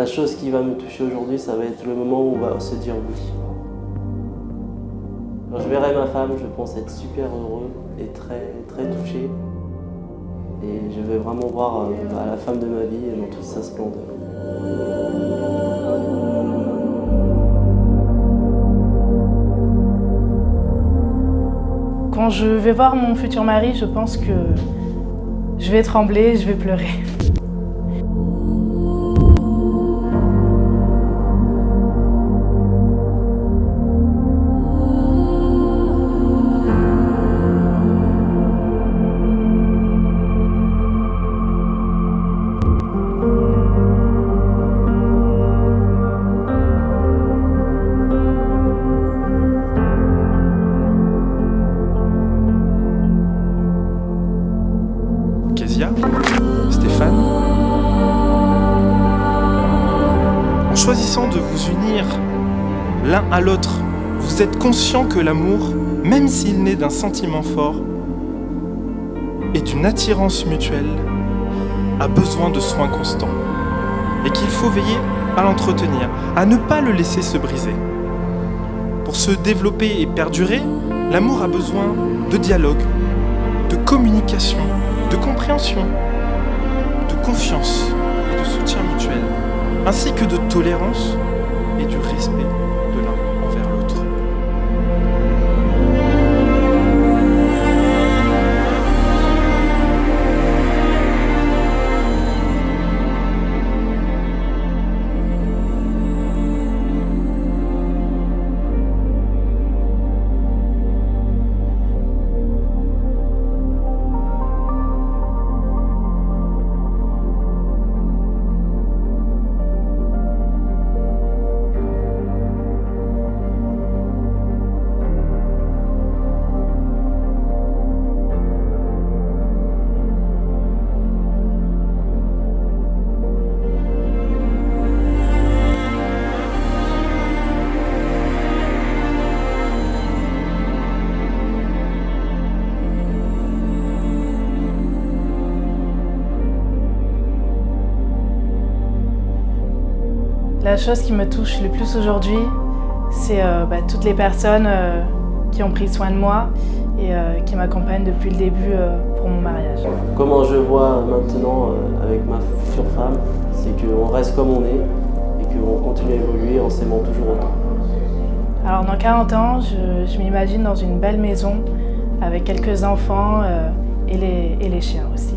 La chose qui va me toucher aujourd'hui, ça va être le moment où on va se dire oui. Quand je verrai ma femme, je pense être super heureux et très, très touché. Et je vais vraiment voir euh, la femme de ma vie dans toute sa splendeur. Quand je vais voir mon futur mari, je pense que je vais trembler, je vais pleurer. Stéphane. En choisissant de vous unir l'un à l'autre, vous êtes conscient que l'amour, même s'il naît d'un sentiment fort et d'une attirance mutuelle, a besoin de soins constants et qu'il faut veiller à l'entretenir, à ne pas le laisser se briser. Pour se développer et perdurer, l'amour a besoin de dialogue, de communication, de compréhension, de confiance et de soutien mutuel, ainsi que de tolérance La chose qui me touche le plus aujourd'hui, c'est euh, bah, toutes les personnes euh, qui ont pris soin de moi et euh, qui m'accompagnent depuis le début pour mon mariage. Comment je vois maintenant avec ma future femme, c'est qu'on reste comme on est et qu'on continue à évoluer en s'aimant toujours autant. Alors dans 40 ans, je, m'imagine dans une belle maison avec quelques enfants et les chiens aussi.